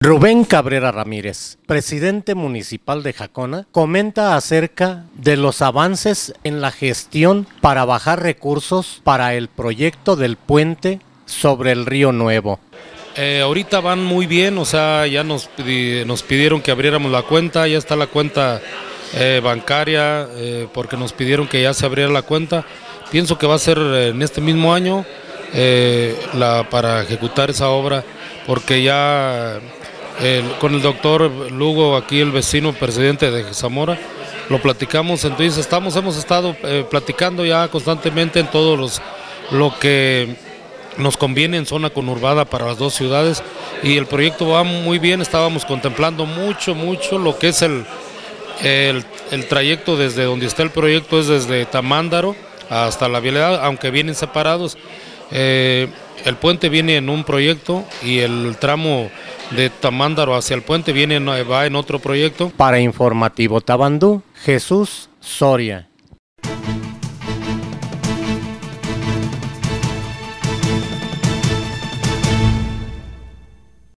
Rubén Cabrera Ramírez, presidente municipal de Jacona, comenta acerca de los avances en la gestión para bajar recursos para el proyecto del puente sobre el río Nuevo. Eh, ahorita van muy bien, o sea, ya nos, nos pidieron que abriéramos la cuenta, ya está la cuenta eh, bancaria, eh, porque nos pidieron que ya se abriera la cuenta. Pienso que va a ser en este mismo año para ejecutar esa obra, porque ya con el doctor Lugo, aquí el vecino presidente de Zamora, lo platicamos, entonces estamos, hemos estado eh, platicando ya constantemente en todos los, lo que nos conviene en zona conurbada para las dos ciudades y el proyecto va muy bien, estábamos contemplando mucho, mucho lo que es el, el, trayecto desde donde está el proyecto, es desde Tamándaro hasta la vialidad, aunque vienen separados. Eh, el puente viene en un proyecto y el tramo de Tamándaro hacia el puente viene, va en otro proyecto. Para Informativo Tabandú, Jesús Soria.